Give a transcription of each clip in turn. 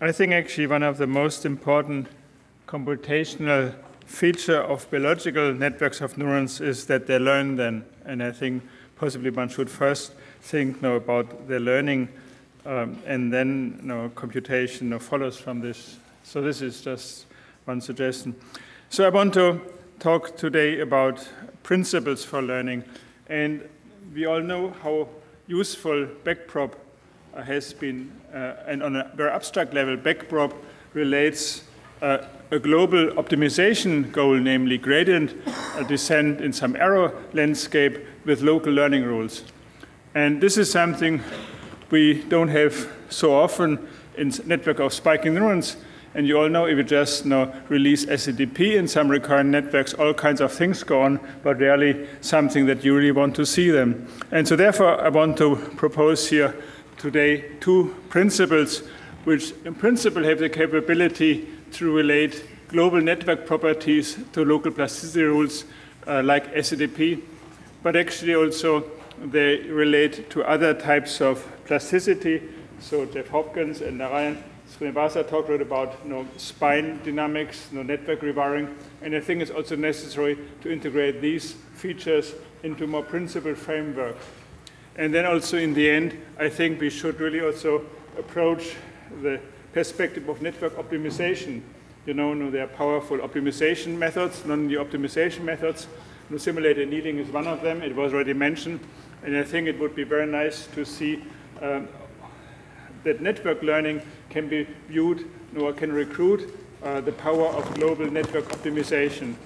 I think actually one of the most important computational feature of biological networks of neurons is that they learn then. And I think possibly one should first think you know, about the learning um, and then you know, computation you know, follows from this. So this is just one suggestion. So I want to talk today about principles for learning. And we all know how useful backprop has been, uh, and on a very abstract level, backprop relates uh, a global optimization goal, namely gradient descent in some error landscape with local learning rules. And this is something we don't have so often in network of spiking neurons. And you all know if you just you know, release STDP in some recurrent networks, all kinds of things go on, but rarely something that you really want to see them. And so therefore, I want to propose here today two principles which in principle have the capability to relate global network properties to local plasticity rules uh, like STDP, but actually also they relate to other types of plasticity. So Jeff Hawkins and Narayan Srinivasa talked about you know, spine dynamics, you know, network rewiring, and I think it's also necessary to integrate these features into more principled framework. And then also in the end, I think we should really also approach the perspective of network optimization. You know, you know there are powerful optimization methods, non-linear optimization methods. You know, simulated annealing is one of them. It was already mentioned. And I think it would be very nice to see um, that network learning can be viewed or can recruit uh, the power of global network optimization.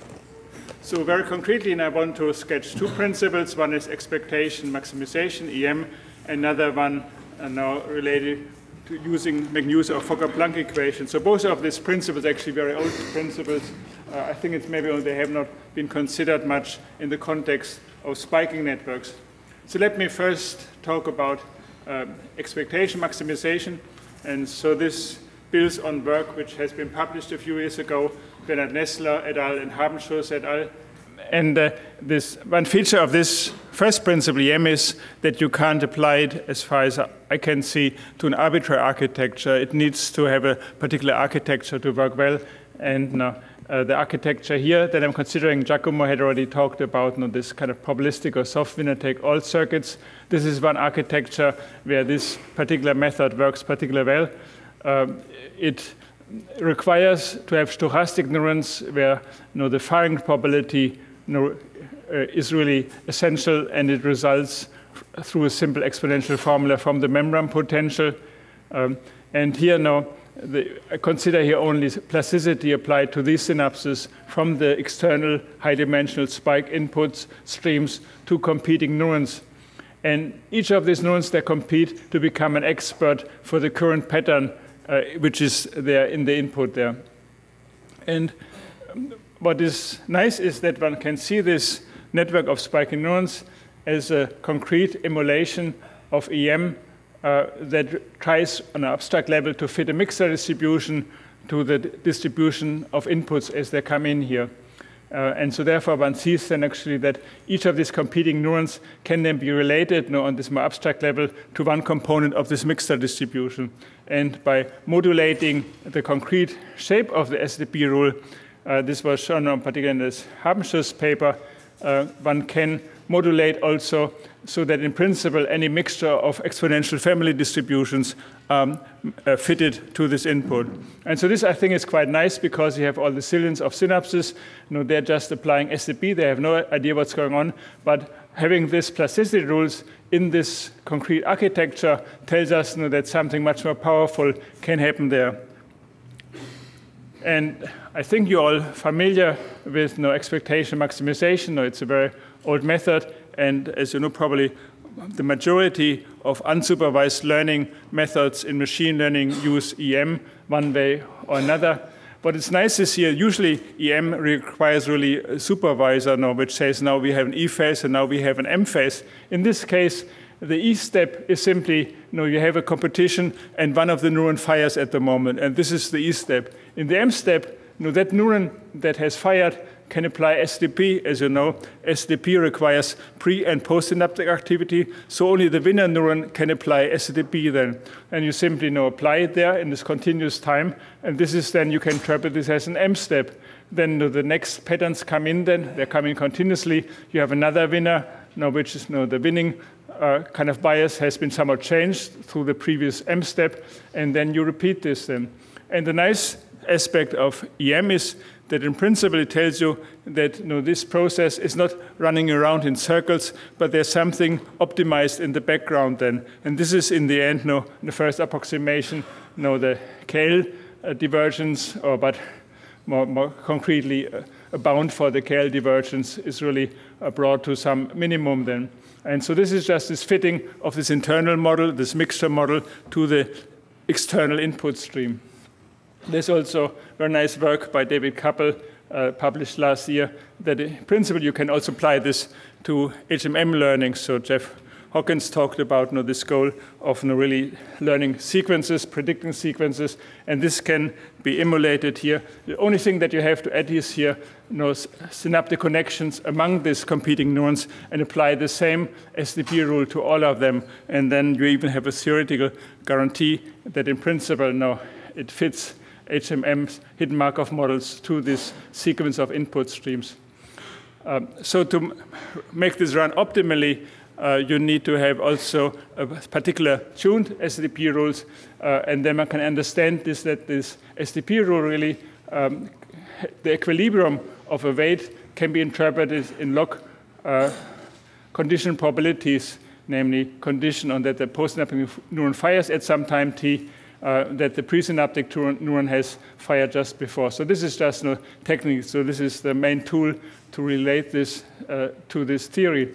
So very concretely, and I want to sketch two principles. One is expectation maximization, EM. Another one uh, now related to using use of Fokker-Planck equation. So both of these principles actually very old principles. Uh, I think it's maybe they have not been considered much in the context of spiking networks. So let me first talk about um, expectation maximization. And so this builds on work which has been published a few years ago Bernhard Nessler et al. and Habenschuss et al. And uh, this one feature of this first principle, EM, is that you can't apply it, as far as I can see, to an arbitrary architecture. It needs to have a particular architecture to work well. And uh, the architecture here that I'm considering, Giacomo had already talked about you know, this kind of probabilistic or soft winner take all circuits. This is one architecture where this particular method works particularly well. Um, it requires to have stochastic neurons where you know, the firing probability you know, uh, is really essential and it results through a simple exponential formula from the membrane potential. Um, and here now, the, I consider here only plasticity applied to these synapses from the external high dimensional spike inputs streams to competing neurons. And each of these neurons, they compete to become an expert for the current pattern uh, which is there in the input there. And what is nice is that one can see this network of spiking neurons as a concrete emulation of EM uh, that tries on an abstract level to fit a mixture distribution to the distribution of inputs as they come in here. Uh, and so therefore one sees then actually that each of these competing neurons can then be related you know, on this more abstract level to one component of this mixture distribution. And by modulating the concrete shape of the STDP rule, uh, this was shown on particularly in this Habenschuss paper, uh, one can modulate also so that in principle any mixture of exponential family distributions um, uh, fitted to this input. And so this I think is quite nice because you have all the zillions of synapses. You know, they're just applying STDP, they have no idea what's going on, but having this plasticity rules in this concrete architecture tells us you know, that something much more powerful can happen there. And I think you're all familiar with you know, expectation maximization. It's a very old method. And as you know, probably the majority of unsupervised learning methods in machine learning use EM one way or another. But it's nice to see, usually EM requires really a supervisor, now, which says now we have an E phase and now we have an M phase. In this case, the E step is simply, you know, you have a competition and one of the neuron fires at the moment, and this is the E step. In the M step, you know, that neuron that has fired can apply STDP. As you know, STDP requires pre and postsynaptic activity, so only the winner neuron can apply STDP then. And you simply you know, apply it there in this continuous time, and this is then you can interpret this as an M step. Then the next patterns come in, then they're coming continuously. You have another winner, now which is you know, the winning uh, kind of bias has been somewhat changed through the previous M step, and then you repeat this then. And the nice aspect of EM is that in principle it tells you that you know, this process is not running around in circles, but there's something optimized in the background then. And this is in the end you know, the first approximation, you know, the KL uh, divergence, or but more, more concretely, uh, a bound for the KL divergence is really uh, brought to some minimum then. And so this is just this fitting of this internal model, this mixture model, to the external input stream. There's also very nice work by David Kappel, uh, published last year, that in principle you can also apply this to HMM learning. So Jeff Hawkins talked about you know, this goal of you know, really learning sequences, predicting sequences, and this can be emulated here. The only thing that you have to add is here you know, synaptic connections among these competing neurons and apply the same STDP rule to all of them, and then you even have a theoretical guarantee that in principle know, it fits HMM's hidden Markov models to this sequence of input streams. Um, so to make this run optimally, uh, you need to have also a particular tuned STDP rules, uh, and then one can understand this that this STDP rule really, um, the equilibrium of a weight can be interpreted in log uh, condition probabilities, namely condition on that the postsynaptic neuron fires at some time t, uh, that the presynaptic neuron has fired just before. So this is just a technique. So this is the main tool to relate this uh, to this theory.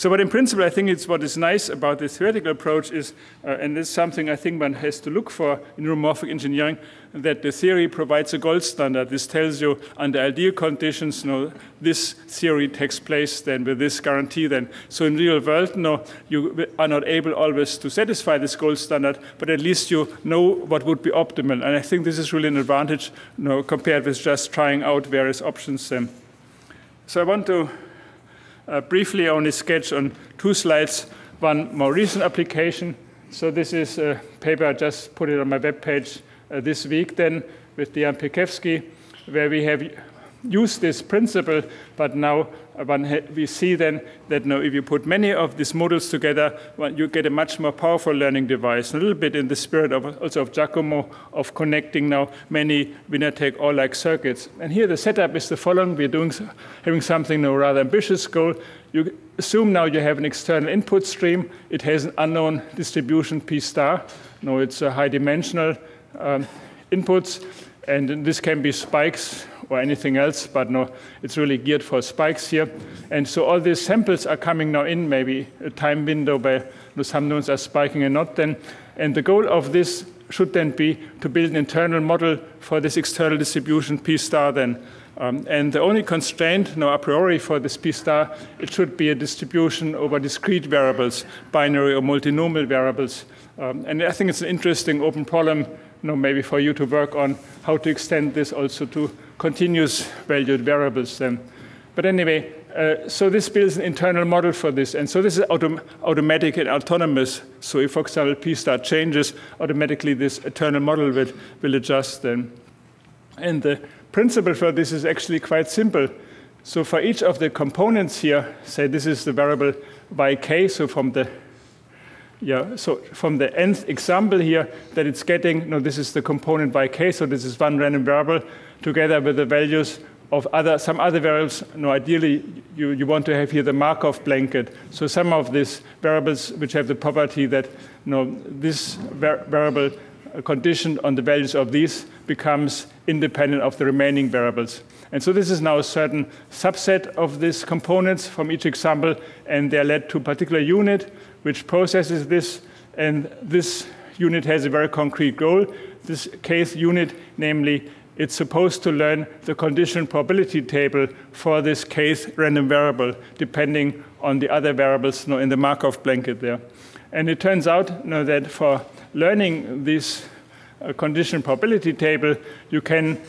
So, but in principle, I think it's what is nice about this theoretical approach is, uh, and this is something I think one has to look for in neuromorphic engineering, that the theory provides a gold standard. This tells you under ideal conditions, you know, this theory takes place then with this guarantee then. So in real world, know, you are not able always to satisfy this gold standard, but at least you know what would be optimal. And I think this is really an advantage, you know, compared with just trying out various options. So I want to uh, briefly only sketch on two slides one more recent application. So this is a paper, I just put it on my webpage uh, this week then with Dejan Pecevski, where we have used this principle, but now we see then that now if you put many of these models together, you get a much more powerful learning device. A little bit in the spirit of also of Giacomo of connecting now many winner-take-all-like circuits. And here the setup is the following: we're doing having something now rather ambitious goal. You assume now you have an external input stream. It has an unknown distribution p star. No, it's a high dimensional um, inputs, and this can be spikes or anything else, but no, it's really geared for spikes here. And so all these samples are coming now in, maybe a time window where some neurons are spiking and not then. And the goal of this should then be to build an internal model for this external distribution P star then. Um, and the only constraint, no a priori, for this P star, it should be a distribution over discrete variables, binary or multinomial variables. Um, and I think it's an interesting open problem, you know, maybe for you to work on how to extend this also to continuous valued variables then. But anyway, uh, so this builds an internal model for this. And so this is autom automatic and autonomous. So if, for example, P star changes, automatically this internal model will, will adjust then. And the principle for this is actually quite simple. So for each of the components here, say this is the variable yk, so from the yeah, so from the nth example here that it's getting, no, this is the component yk, so this is one random variable together with the values of other, some other variables. No, ideally, you, you want to have here the Markov blanket. So some of these variables which have the property that you know, this var variable uh, conditioned on the values of these becomes independent of the remaining variables. And so this is now a certain subset of these components from each example, and they're led to a particular unit which processes this, and this unit has a very concrete goal. This case unit, namely it's supposed to learn the condition probability table for this case random variable, depending on the other variables you know, in the Markov blanket there. And it turns out you know, that for learning these a condition probability table, you can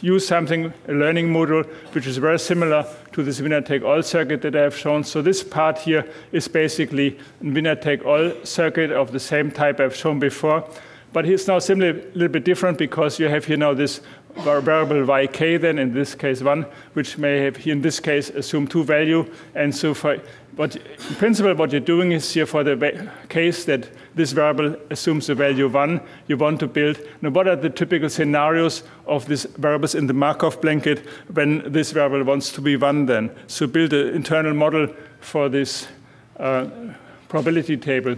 use something, a learning module, which is very similar to this winner-take-all circuit that I have shown. So this part here is basically a winner-take-all circuit of the same type I've shown before. But it's now simply a little bit different because you have here now this variable yk then in this case 1 which may have in this case assume two value and so for but in principle what you're doing is here for the case that this variable assumes the value 1 you want to build. Now what are the typical scenarios of these variables in the Markov blanket when this variable wants to be 1 then? So build an internal model for this uh, probability table.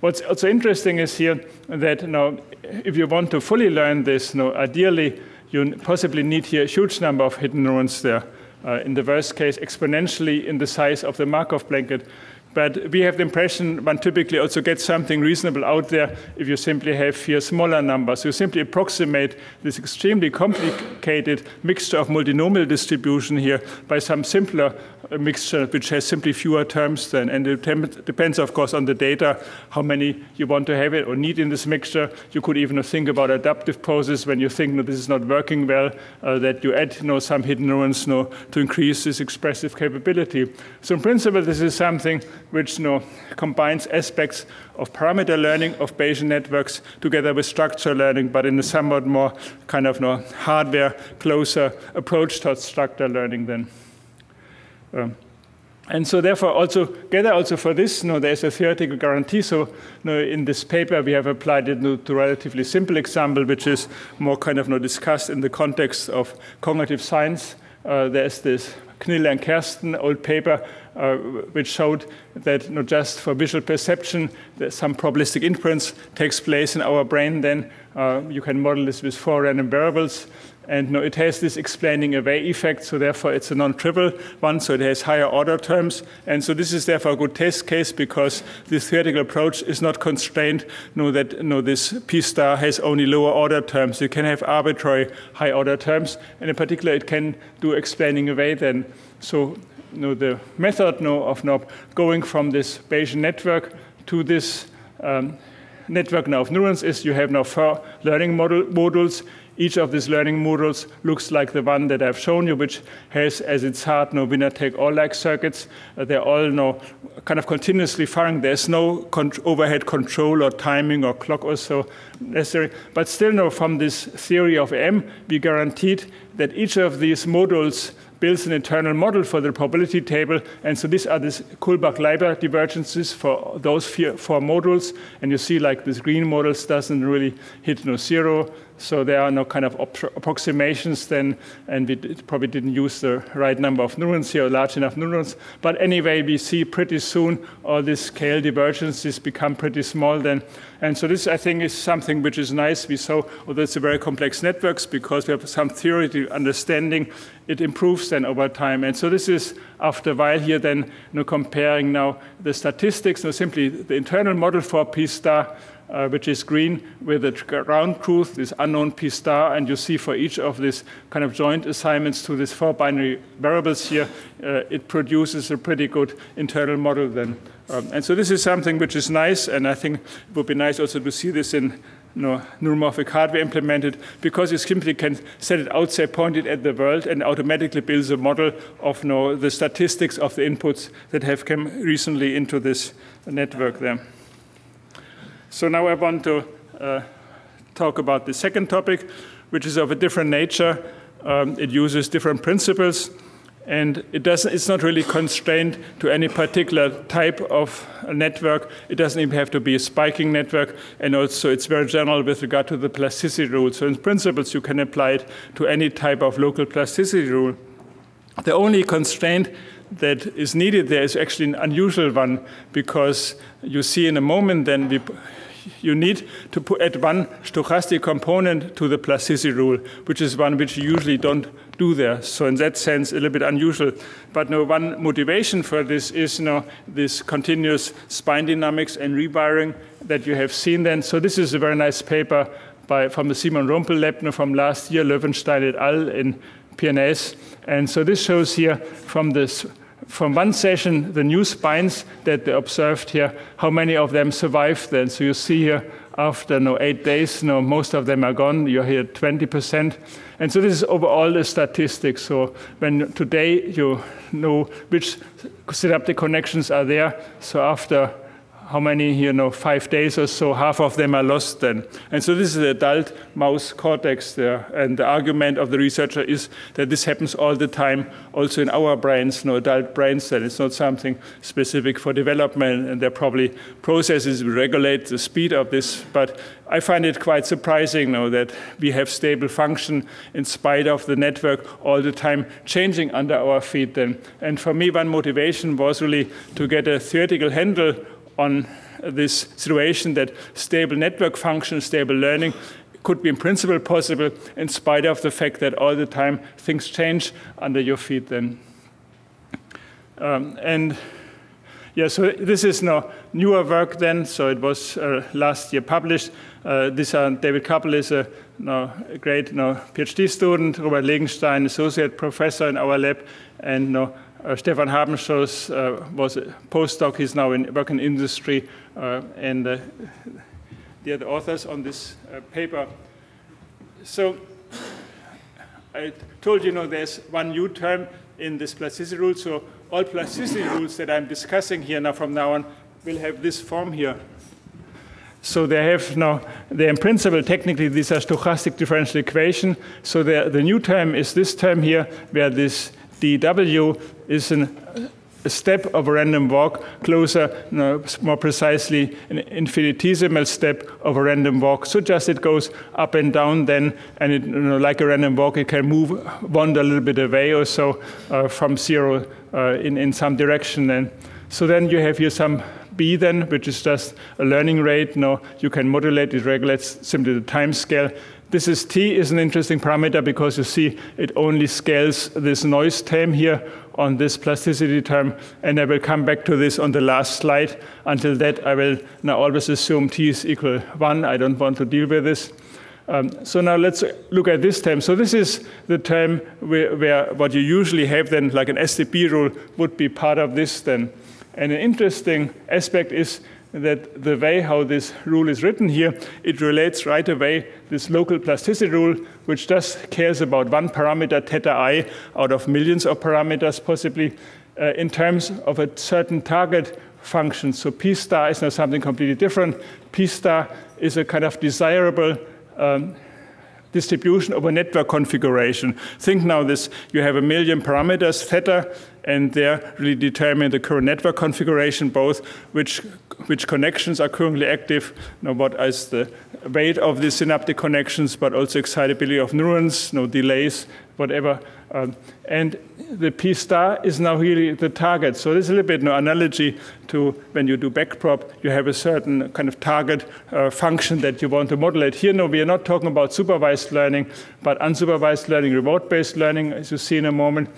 What's also interesting is here that now if you want to fully learn this now ideally you possibly need here a huge number of hidden neurons there. Uh, in the worst case, exponentially in the size of the Markov blanket. But we have the impression one typically also gets something reasonable out there if you simply have here smaller numbers. You simply approximate this extremely complicated mixture of multinomial distribution here by some simpler mixture which has simply fewer terms then. And it depends, of course, on the data, how many you want to have it or need in this mixture. You could even think about adaptive process when you think that this is not working well, uh, that you add you know, some hidden neurons you know, to increase this expressive capability. So in principle, this is something which you know, combines aspects of parameter learning of Bayesian networks together with structure learning, but in a somewhat more kind of you know, hardware closer approach towards structure learning then. Um, and so therefore also gather also for this, you know, there's a theoretical guarantee. So you know, in this paper we have applied it to a relatively simple example, which is more kind of you know, discussed in the context of cognitive science. Uh, there's this Knill and Kersten old paper uh, which showed that not just for visual perception, that some probabilistic inference takes place in our brain. Then uh, you can model this with four random variables. And no, it has this explaining away effect, so therefore it's a non-trivial one, so it has higher order terms. And so this is therefore a good test case because this theoretical approach is not constrained, no, that no, this P star has only lower order terms. You can have arbitrary high order terms, and in particular it can do explaining away then. So you know, the method of now going from this Bayesian network to this um, network now of neurons is you have now four learning model, modules each of these learning modules looks like the one that I've shown you, which has as its heart no winner-take-all-like circuits. Uh, they're all no kind of continuously firing. There's no con overhead control or timing or clock or so necessary. But still, from this theory of M, we guaranteed that each of these modules builds an internal model for the probability table. And so these are these Kullback-Leibler divergences for those four modules. And you see like this green models doesn't really hit no zero. So there are no kind of approximations then, and we probably didn't use the right number of neurons here, or large enough neurons. But anyway, we see pretty soon all these KL divergences become pretty small then. And so this, I think, is something which is nice. We saw, although it's a very complex networks, because we have some theoretical understanding, it improves then over time. And so this is, after a while here then, you know, comparing now the statistics, now simply the internal model for P star uh, which is green with the ground truth, this unknown p star, and you see for each of these kind of joint assignments to these four binary variables here, uh, it produces a pretty good internal model then. Um, and so this is something which is nice, and I think it would be nice also to see this in you know, neuromorphic hardware implemented because you simply can set it outside, point it at the world, and automatically builds a model of you know, the statistics of the inputs that have come recently into this network there. So now I want to uh, talk about the second topic, which is of a different nature. Um, it uses different principles, and it doesn't, it's not really constrained to any particular type of network. It doesn't even have to be a spiking network, and also it's very general with regard to the plasticity rule. So in principles, you can apply it to any type of local plasticity rule. The only constraint that is needed there is actually an unusual one because you see in a moment then we you need to put, add one stochastic component to the plasticity rule, which is one which you usually don't do there. So in that sense, a little bit unusual. But no, one motivation for this is you know, this continuous spine dynamics and rewiring that you have seen then. So this is a very nice paper by, from the Simon Rumpel lab you know, from last year, Löwenstein et al. in PNAS. And so this shows here from this from one session, the new spines that they observed here, how many of them survived then. So you see here after no eight days, no, most of them are gone. You're here 20%. And so this is overall the statistics. So when today you know which synaptic connections are there, so after how many, you know, five days or so, half of them are lost then. And so this is the adult mouse cortex there. And the argument of the researcher is that this happens all the time, also in our brains, you no adult brains, that it's not something specific for development. And there are probably processes that regulate the speed of this. But I find it quite surprising you know, that we have stable function in spite of the network all the time changing under our feet then. And for me, one motivation was really to get a theoretical handle on this situation that stable network function, stable learning could be in principle possible in spite of the fact that all the time things change under your feet then. Um, and yeah, so this is now newer work then, so it was uh, last year published. Uh, this uh, David Kappel is a, no, a great no, PhD student, Robert Legenstein, associate professor in our lab, and no, uh, Stefan Habenschuss uh, was a postdoc. He's now in working industry, uh, and uh, the other authors on this uh, paper. So I told you, you know, there's one new term in this plasticity rule. So all plasticity rules that I'm discussing here now from now on will have this form here. So they have now, they in principle, technically, these are stochastic differential equation. So the, the new term is this term here, where this dw is an, a step of a random walk closer, no, more precisely, an infinitesimal step of a random walk. So just it goes up and down then, and it, you know, like a random walk, it can move, wander a little bit away or so uh, from zero uh, in, in some direction. And so then you have here some b then, which is just a learning rate. No, you can modulate, it regulates simply the time scale. This is t is an interesting parameter because you see it only scales this noise term here on this plasticity term, and I will come back to this on the last slide. Until that, I will now always assume t is equal 1. I don't want to deal with this. Um, so now let's look at this term. So this is the term where, where, what you usually have then, like an STDP rule, would be part of this then. And an interesting aspect is that the way how this rule is written here, it relates right away this local plasticity rule, which just cares about one parameter, theta i, out of millions of parameters possibly, uh, in terms of a certain target function. So p star is now something completely different. p star is a kind of desirable um, distribution of a network configuration. Think now this, you have a million parameters, theta, and they really determine the current network configuration, both which, which connections are currently active, you know, what is the weight of the synaptic connections, but also excitability of neurons, no delays, whatever. Um, and the P star is now really the target. So there's a little bit no analogy to when you do backprop, you have a certain kind of target uh, function that you want to modulate. Here, no, we are not talking about supervised learning, but unsupervised learning, reward-based learning, as you see in a moment.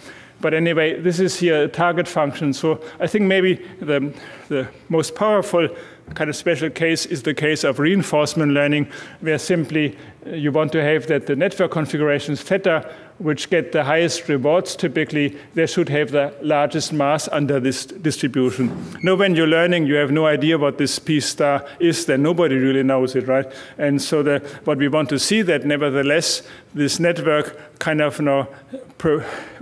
But anyway, this is here a target function. So I think maybe the, the most powerful kind of special case is the case of reinforcement learning, where simply you want to have that the network configurations theta which get the highest rewards typically, they should have the largest mass under this distribution. Now, when you're learning, you have no idea what this P star is, then nobody really knows it, right? And so the, what we want to see that nevertheless, this network kind of you know,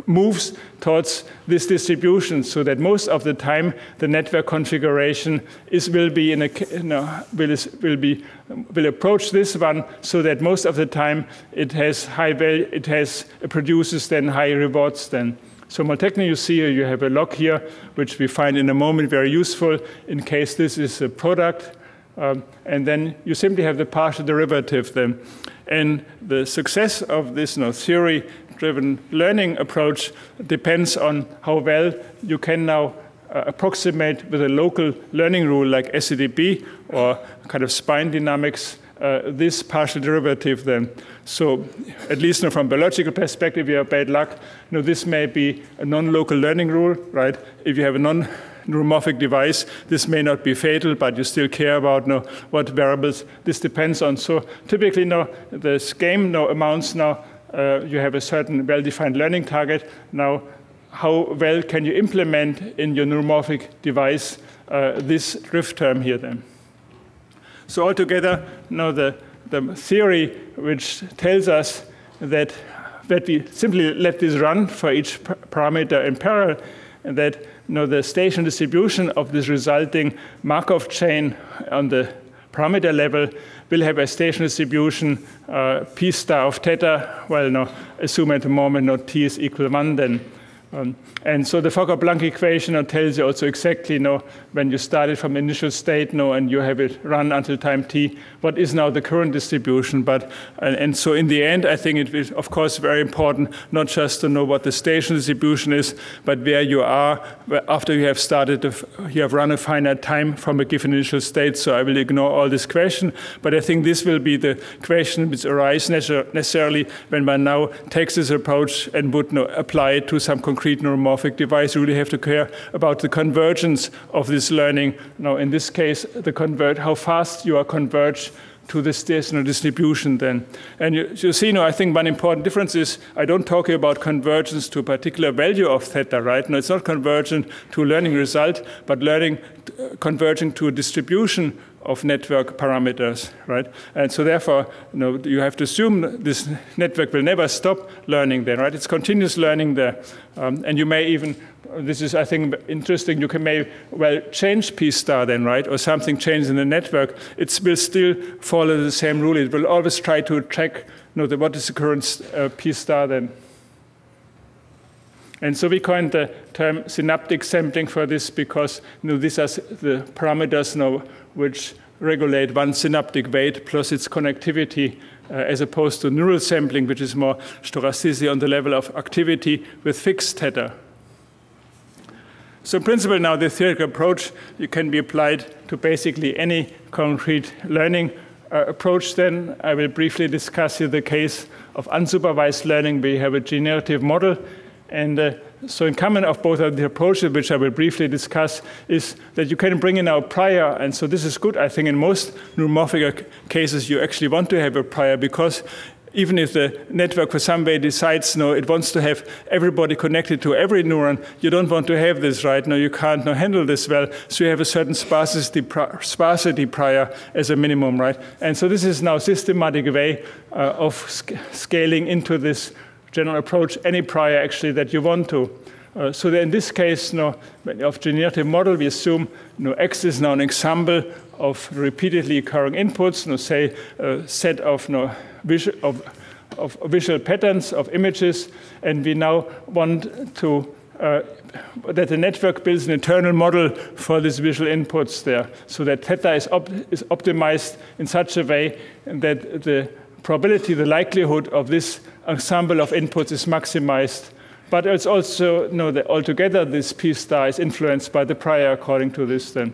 moves towards this distribution so that most of the time the network configuration is, will be in a, you know, will, will, be, will approach this one so that most of the time it has high value, it has, it produces then high rewards then. So more you see you have a log here, which we find in a moment very useful in case this is a product. Um, and then you simply have the partial derivative then. And the success of this you know, theory driven learning approach depends on how well you can now approximate with a local learning rule like STDP or kind of spine dynamics uh, this partial derivative then. So at least you know, from biological perspective, you have bad luck. You know, this may be a non-local learning rule, right? If you have a non neuromorphic device, this may not be fatal, but you still care about you know, what variables this depends on. So typically, you know, this game now amounts now uh, you have a certain well-defined learning target. Now, how well can you implement in your neuromorphic device uh, this drift term here then? So altogether, now the, the theory which tells us that, that we simply let this run for each parameter in parallel, and that know, the station distribution of this resulting Markov chain on the parameter level will have a station distribution uh, p star of theta. Well, no, assume at the moment no t is equal 1, then um, and so the Fokker-Planck equation tells you also exactly you know, when you started from initial state you know, and you have it run until time t, what is now the current distribution. But and, and, so in the end, I think it is of course very important not just to know what the station distribution is, but where you are after you have started, you have run a finite time from a given initial state. So I will ignore all this question, but I think this will be the question which arises necessarily when one now takes this approach and would you know, apply it to some concrete concrete neuromorphic device. You really have to care about the convergence of this learning. Now, in this case, the convert, how fast you are converged to this distribution then. And you, you see, you know, I think one important difference is I don't talk about convergence to a particular value of theta, right? No, it's not convergent to a learning result, but learning uh, converging to a distribution of network parameters, right? And so therefore, you, know, you have to assume this network will never stop learning there, right? It's continuous learning there. Um, and you may even, this is, I think, interesting, you can may well change P star then, right? Or something changes in the network. It will still follow the same rule. It will always try to track, you know, the, what is the current uh, P star then. And so we coined the term synaptic sampling for this because you know, these are the parameters you know, which regulate one synaptic weight plus its connectivity uh, as opposed to neural sampling, which is more stochasticity on the level of activity with fixed theta. So in principle now the theoretical approach you can be applied to basically any concrete learning uh, approach then. I will briefly discuss here the case of unsupervised learning. We have a generative model and uh, so in common of both of the approaches, which I will briefly discuss, is that you can bring in our prior, and so this is good. I think in most neuromorphic cases, you actually want to have a prior because even if the network for some way decides no, it wants to have everybody connected to every neuron, you don't want to have this, right? No, you can't no, handle this well. So you have a certain sparsity, sparsity prior as a minimum, right? And so this is now a systematic way uh, of sc scaling into this general approach any prior actually that you want to. Uh, so in this case, you know, of generative model, we assume you know, X is now an example of repeatedly occurring inputs, you know, say a set of, you know, visual, of, of visual patterns of images, and we now want to uh, that the network builds an internal model for these visual inputs there, so that theta is, op is optimized in such a way that the probability, the likelihood of this ensemble of inputs is maximized. But it's also know, that altogether this P star is influenced by the prior according to this then.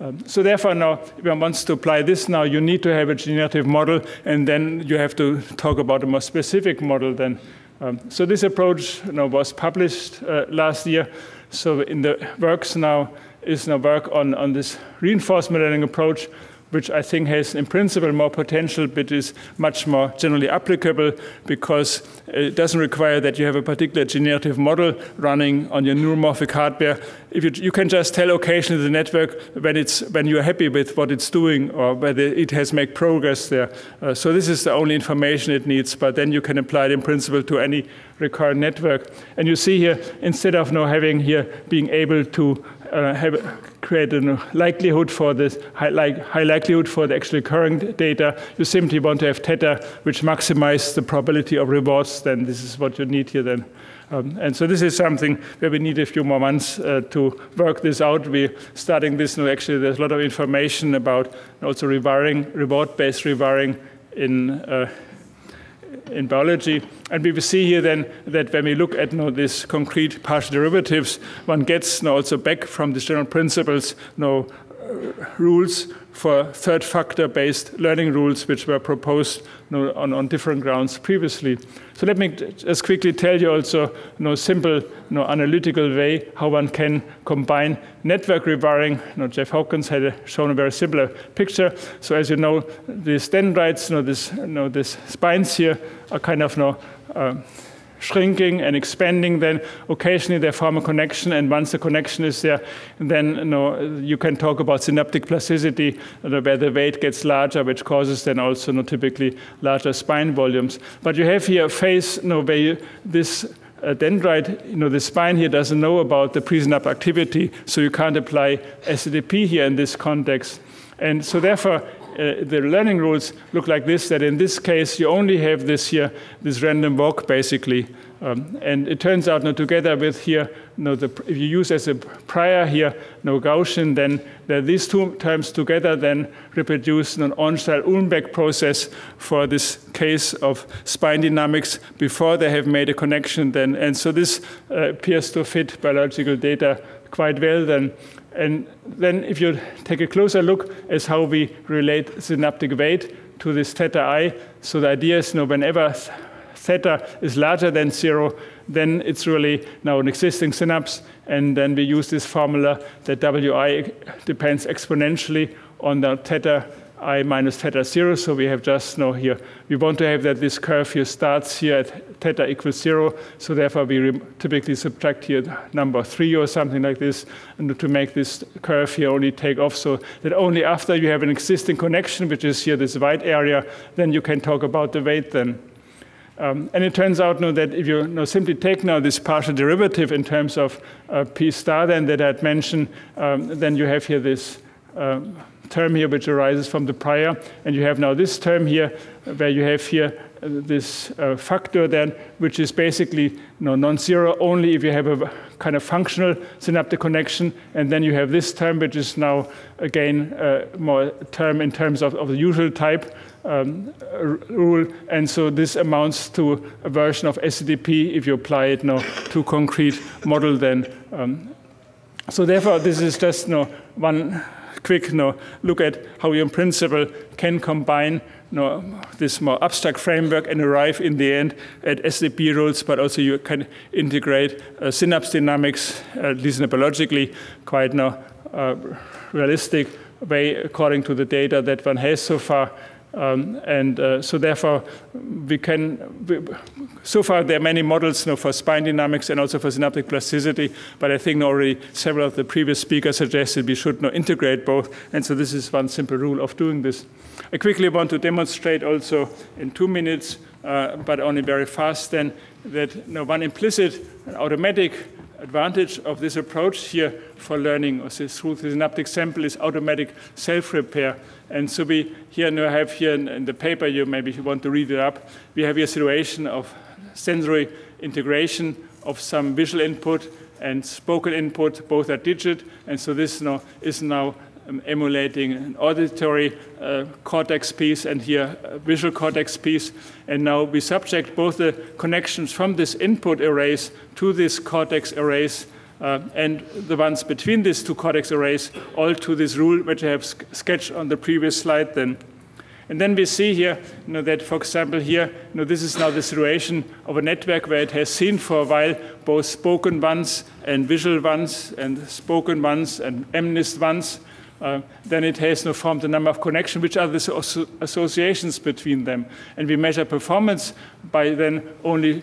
Um, so therefore now, if one wants to apply this now, you need to have a generative model, and then you have to talk about a more specific model then. Um, so this approach you know, was published uh, last year. So in the works now is now work on, on this reinforcement learning approach, which I think has in principle more potential, but is much more generally applicable because it doesn't require that you have a particular generative model running on your neuromorphic hardware. If you, you can just tell occasionally the network when, it's, when you're happy with what it's doing or whether it has made progress there. Uh, so this is the only information it needs, but then you can apply it in principle to any recurrent network. And you see here, instead of now having here being able to uh, have create a likelihood for this high, like, high likelihood for the actually occurring data. You simply want to have theta, which maximizes the probability of rewards. Then this is what you need here. Then. Um, and so this is something where we need a few more months uh, to work this out. We're starting this now. Actually, there's a lot of information about also rewiring, reward-based rewiring in uh, in biology. And we will see here then that when we look at you know, these concrete partial derivatives, one gets you know, also back from the general principles you know, uh, rules for third factor based learning rules which were proposed you know, on, on different grounds previously. So let me just quickly tell you also you know, simple you know, analytical way how one can combine network rewiring. You know, Jeff Hawkins had shown a very similar picture. So as you know, these dendrites, you know, this, you know, these spines here are kind of you know, uh, shrinking and expanding, then occasionally they form a connection. And once the connection is there, then you, know, you can talk about synaptic plasticity, where the weight gets larger, which causes then also you know, typically larger spine volumes. But you have here a phase you know, where you, this uh, dendrite, you know, the spine here doesn't know about the presynaptic activity, so you can't apply STDP here in this context. And so therefore, uh, the learning rules look like this, that in this case, you only have this here, this random walk, basically. Um, and it turns out, now, together with here, you know, the, if you use as a prior here, no Gaussian, then that these two terms together then reproduce an Ornstein-Uhlenbeck process for this case of spine dynamics before they have made a connection then. And so this uh, appears to fit biological data quite well then. And then if you take a closer look as how we relate synaptic weight to this theta i, so the idea is you know, whenever theta is larger than zero, then it's really now an existing synapse. And then we use this formula that wi depends exponentially on the theta i minus theta 0. So we have just now here, we want to have that this curve here starts here at theta equals 0. So therefore, we typically subtract here number 3 or something like this and to make this curve here only take off. So that only after you have an existing connection, which is here this white area, then you can talk about the weight then. Um, and it turns out now that if you now simply take now this partial derivative in terms of uh, p star then that I had mentioned, um, then you have here this uh, term here which arises from the prior, and you have now this term here where you have here uh, this uh, factor then, which is basically you know, non-zero only if you have a kind of functional synaptic connection, and then you have this term which is now again uh, more term in terms of, of the usual type um, rule. And so this amounts to a version of STDP if you apply it now to concrete model then. Um, so therefore, this is just you know, one quick you know, look at how you in principle can combine you know, this more abstract framework and arrive in the end at STDP rules, but also you can integrate uh, synapse dynamics, at least biologically quite you know, uh, realistic way according to the data that one has so far um, and uh, so therefore, we can, we, so far there are many models you know, for spine dynamics and also for synaptic plasticity, but I think already several of the previous speakers suggested we should you know, integrate both, and so this is one simple rule of doing this. I quickly want to demonstrate also in two minutes, uh, but only very fast then, that you know, one implicit and automatic advantage of this approach here for learning or through the synaptic sample is automatic self-repair. And so we here now have here in, in, the paper, you maybe want to read it up, we have a situation of sensory integration of some visual input and spoken input, both are digit. And so this now is now um, emulating an auditory uh, cortex piece and here a visual cortex piece. And now we subject both the connections from this input arrays to this cortex arrays uh, and the ones between these two cortex arrays, all to this rule which I have sketched on the previous slide then. And then we see here you know, that, for example, here, you know, this is now the situation of a network where it has seen for a while both spoken ones and visual ones, and spoken ones and MNIST ones. Uh, then it has now formed a number of connections, which are the associations between them. And we measure performance by then only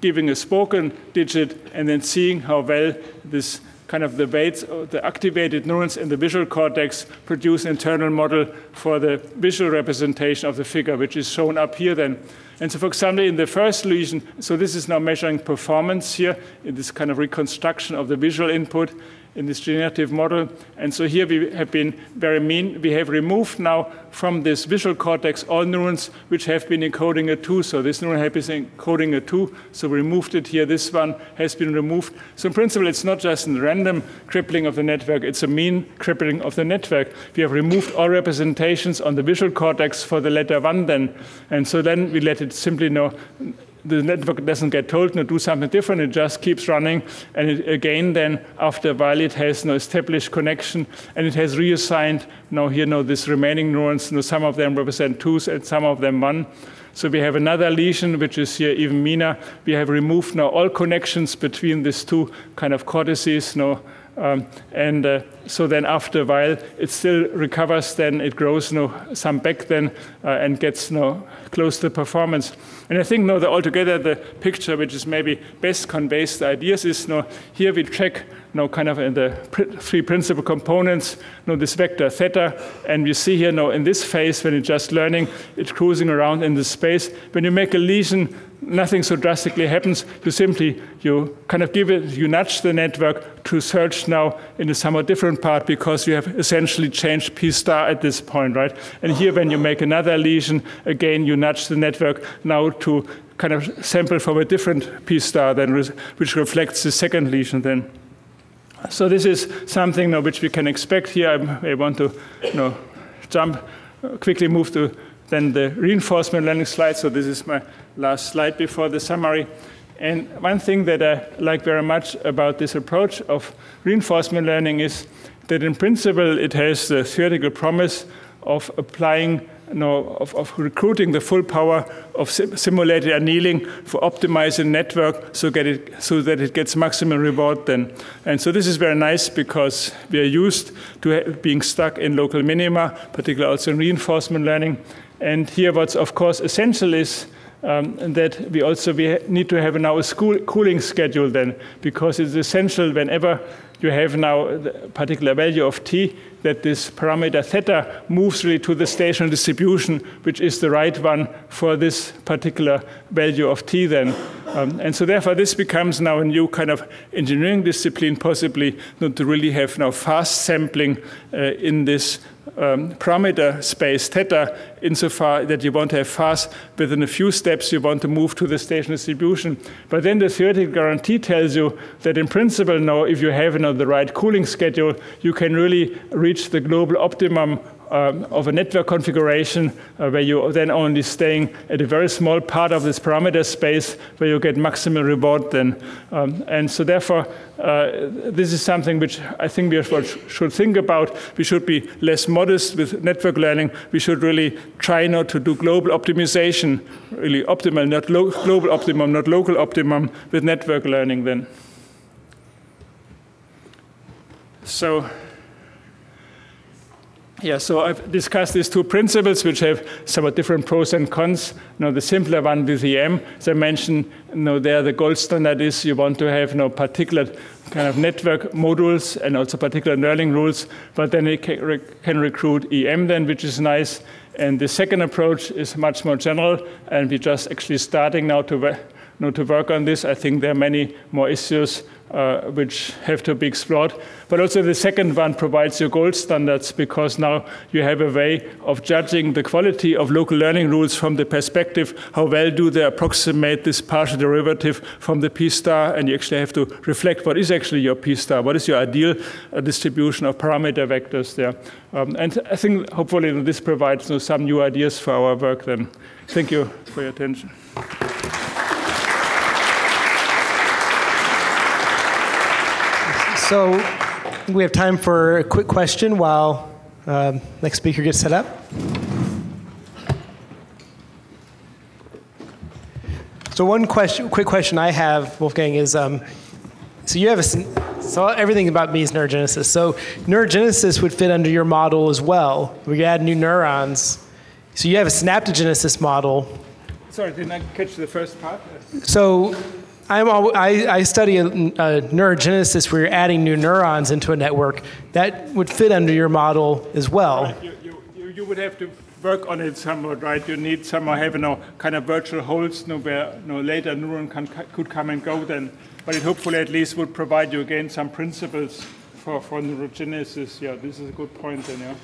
giving a spoken digit and then seeing how well this kind of the weights, the activated neurons in the visual cortex produce an internal model for the visual representation of the figure, which is shown up here then. And so, for example, in the first lesion, so this is now measuring performance here in this kind of reconstruction of the visual input in this generative model. And so here we have been very mean. We have removed now from this visual cortex all neurons which have been encoding a 2. So this neuron has been encoding a 2. So we removed it here. This one has been removed. So in principle, it's not just a random crippling of the network. It's a mean crippling of the network. We have removed all representations on the visual cortex for the letter 1 then. And so then we let it simply know the network doesn't get told to do something different, it just keeps running. And it, again, then after a while, it has no established connection and it has reassigned now here, now this remaining neurons, now some of them represent twos and some of them one. So we have another lesion, which is here even meaner. We have removed now all connections between these two kind of cortices, now Um, and uh, so then after a while, it still recovers, then it grows you know, some back then uh, and gets you know, close to performance. And I think know, the, altogether the picture which is maybe best conveys the ideas is know, here we check know, kind of in the pr three principal components, know, this vector theta, and you see here know, in this phase when you're just learning, it's cruising around in the space. When you make a lesion, nothing so drastically happens. You simply, you kind of give it, you nudge the network to search now in a somewhat different part because you have essentially changed P star at this point, right? And here when you make another lesion, again, you nudge the network now to kind of sample from a different P star then, which reflects the second lesion then. So this is something now which we can expect here. I, I want to you know, jump, uh, quickly move to then the reinforcement learning slide. So this is my last slide before the summary. And one thing that I like very much about this approach of reinforcement learning is that in principle it has the theoretical promise of applying you know, of, of, recruiting the full power of sim simulated annealing for optimizing network so, it, so, that it gets maximum reward then. And so this is very nice because we are used to being stuck in local minima, particularly also in reinforcement learning. And here what's of course essential is um, that we also we need to have now a school cooling schedule then, because it's essential whenever you have now a particular value of t, that this parameter theta moves really to the stationary distribution, which is the right one for this particular value of t then. Um, and so therefore this becomes now a new kind of engineering discipline, possibly not to really have now fast sampling uh, in this um, parameter space theta insofar that you want to have fast within a few steps you want to move to the station distribution. But then the theoretical guarantee tells you that in principle now if you have you know, the right cooling schedule you can really reach the global optimum um, of a network configuration uh, where you're then only staying at a very small part of this parameter space where you get maximum reward then. Um, and so therefore, uh, this is something which I think we should think about. We should be less modest with network learning. We should really try not to do global optimization, really optimal, not global optimum, not local optimum with network learning then. So yeah, so I've discussed these two principles, which have somewhat different pros and cons. You know, the simpler one with EM, as I mentioned, you know, there the gold standard is you want to have you know, particular kind of network modules and also particular learning rules, but then it can, re can recruit EM then, which is nice. And the second approach is much more general, and we're just actually starting now to, you know, to work on this. I think there are many more issues uh, which have to be explored. But also the second one provides you gold standards because now you have a way of judging the quality of local learning rules from the perspective how well do they approximate this partial derivative from the p star and you actually have to reflect what is actually your p star, what is your ideal uh, distribution of parameter vectors there. Um, and I think hopefully this provides you know, some new ideas for our work then. Thank you for your attention. So we have time for a quick question while uh, next speaker gets set up. So one question, quick question I have, Wolfgang, is um, so you have a so everything about me is neurogenesis. So neurogenesis would fit under your model as well. We add new neurons. So you have a synaptogenesis model. Sorry, didn't I catch the first part? So I'm I, I study a, a, neurogenesis where you're adding new neurons into a network. That would fit under your model as well. Right. You, you, you, would have to work on it somewhat, right? You need somehow have you know, kind of virtual holes you know, where you know, later neuron can, could come and go then. But it hopefully at least would provide you again some principles for, for neurogenesis. Yeah, this is a good point then, yeah.